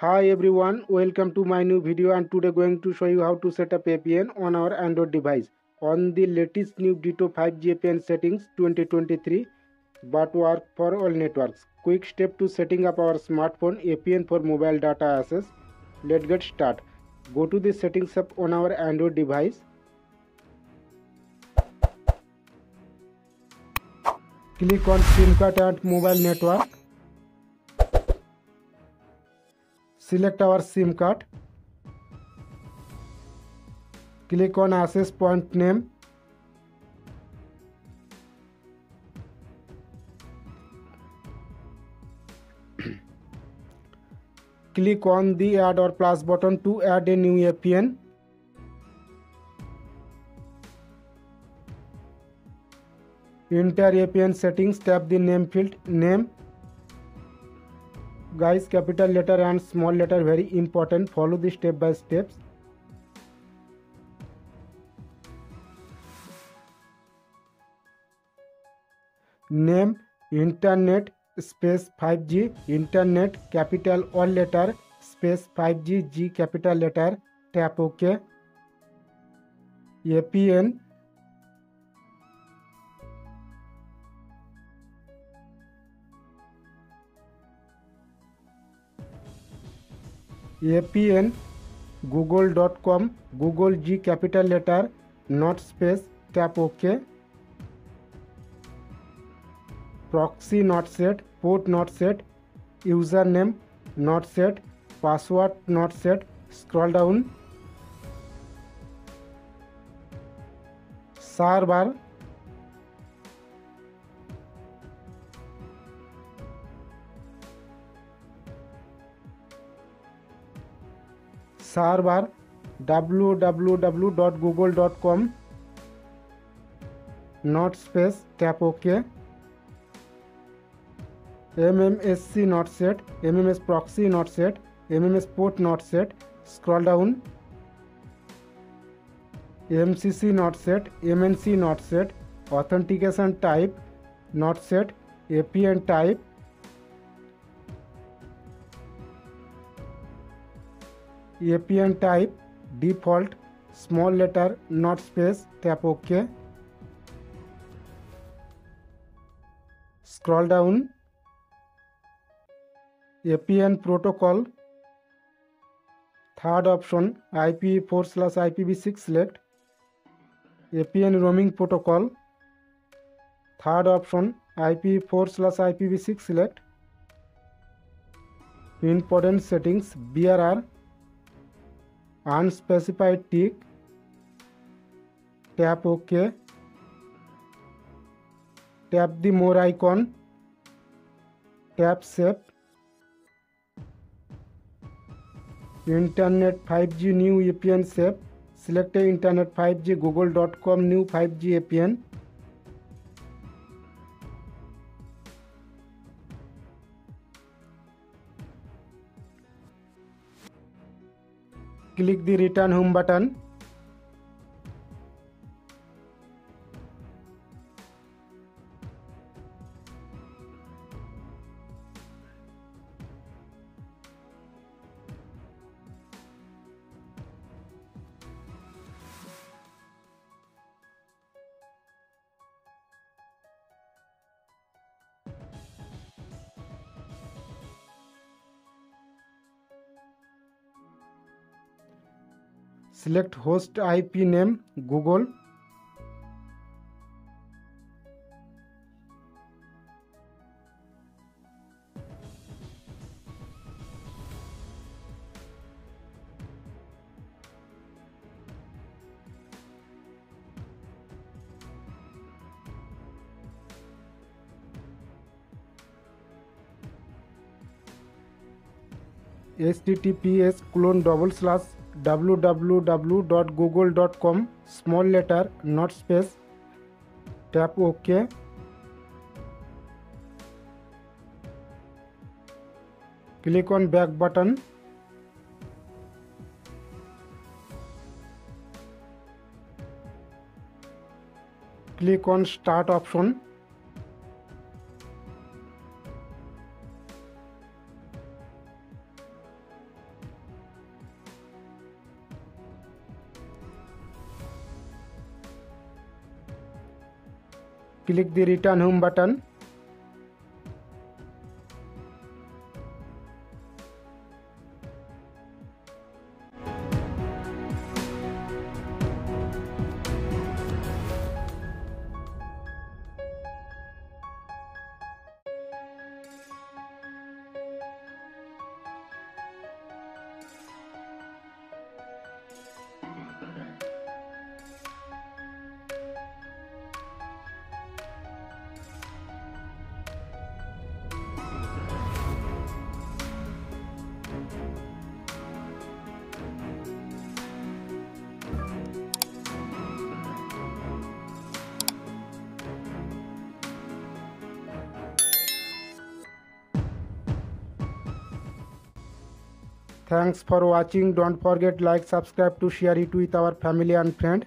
Hi everyone, welcome to my new video and today going to show you how to set up APN on our Android device on the latest new Ditto 5G APN settings 2023 but work for all networks. Quick step to setting up our smartphone APN for mobile data access. Let's get start. Go to the settings app on our Android device. Click on SIM card and mobile network. Select our SIM card. Click on access point name. Click on the add or plus button to add a new APN. Enter APN settings, tap the name field, name guys capital letter and small letter very important follow the step by steps name internet space 5g internet capital all letter space 5g g capital letter tap ok apn APN Google dot com Google G capital letter not space tap okay proxy not set port not set user name not set password not set scroll down सार बार server W W W dot Google dot com not space tap okay M M S C not set M M S proxy not set M M S port not set scroll down M C C not set M N C not set authentication type not set A type not set apn type APN type default small letter not space tap OK scroll down APN protocol third option IP4 slash IPv6 select APN roaming protocol third option IP4 slash IPv6 select important settings BRR unspecified tick tap ok tap the more icon tap save internet 5g new apn save select internet 5g google.com new 5g apn click the return home button select host IP name Google https colon double slash www.google.com small letter not space tap ok click on back button click on start option click the return home button Thanks for watching. Don't forget like, subscribe to share it with our family and friend.